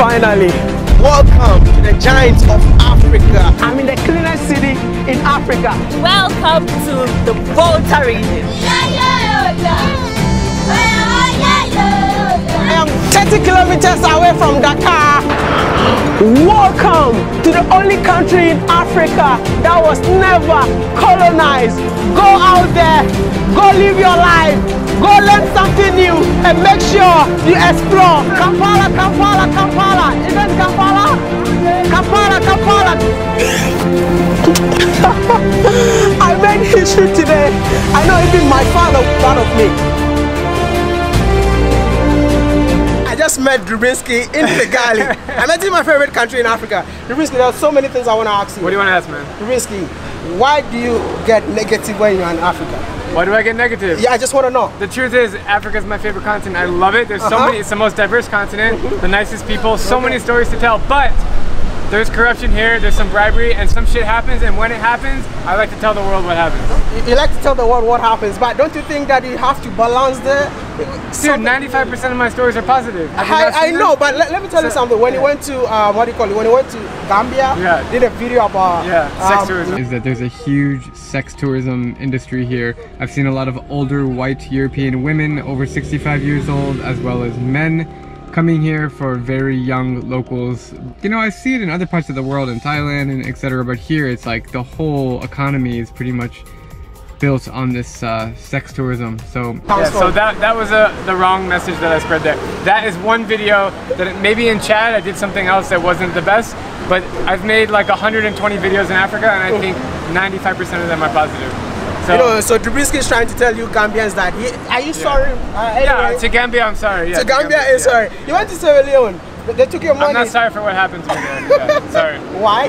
Finally, Welcome to the giants of Africa. I'm in the cleanest city in Africa. Welcome to the Volta region. I am 30 kilometers away from Dakar. Welcome to the only country in Africa that was never colonized. Go out there, go live your life, go learn something new, and make sure you explore. Kampala, Kampala, Kampala. Isn't Kampala? Kampala, Kampala. I made history today. I know even my father proud of me. I just met Drew Binsky in Kigali. I met him in my favorite country in Africa. Drew Binsky, there are so many things I want to ask you. What do you want to ask, man? Drew Binsky, why do you get negative when you're in Africa? Why do I get negative? Yeah, I just want to know. The truth is, Africa is my favorite continent. I love it. There's so Uh-huh. many. It's the most diverse continent. The nicest people. So many stories to tell. But there's corruption here. There's some bribery, and some shit happens. And when it happens, I like to tell the world what happens. You, you like to tell the world what happens, but don't you think that you have to balance the. Dude, 95% of my stories are positive. Have you not I, I know, but let, let me tell you something. When you yeah. went to, um, what do you call it? When you went to Gambia, Yeah. did a video about. Yeah, sex um, tourism. Is that there's a huge sex tourism industry here. I've seen a lot of older white European women over 65 years old, as well as men coming here for very young locals. You know, I see it in other parts of the world, in Thailand and etc. But here, it's like the whole economy is pretty much built on this uh, sex tourism. So yeah, so that that was a the wrong message that I spread there. That is one video that it, maybe in Chad I did something else that wasn't the best, but I've made like 120 videos in Africa, and I think 95% of them are positive. So You know, so Drew Binsky is trying to tell you Gambians that he, are you sorry? Uh, yeah, to Gambia I'm sorry. Yeah, to Gambia is yeah. sorry. You went to Sierra Leone. They- They took your money. I'm not sorry for what happened to me there. Yeah, sorry. Why?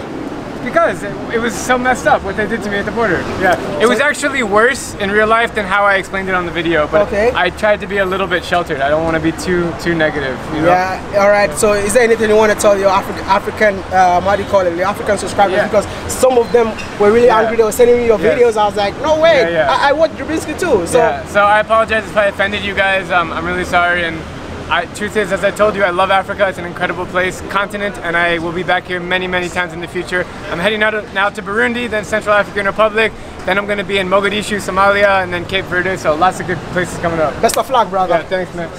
Because it, it was so messed up what they did to me at the border. Yeah. It was actually worse in real life than how I explained it on the video. But Okay. I tried to be a little bit sheltered. I don't want to be too too negative. You know? Yeah, all right. So, is there anything you want to tell your Afri- African, uh, what do you call it, your African subscribers? Yeah. Because some of them were really Yeah. angry. They were sending me your Yes. videos. I was like, no way. Yeah, yeah. I, I watched Drew Binsky too. So, yeah, so I apologize if I offended you guys. Um, I'm really sorry. And I, truth is, as I told you, I love Africa. It's an incredible place, continent, and I will be back here many, many times in the future. I'm heading out now to Burundi, then Central African Republic. Then I'm going to be in Mogadishu, Somalia, and then Cape Verde. So lots of good places coming up. best of luck, brother. Yeah, thanks, man.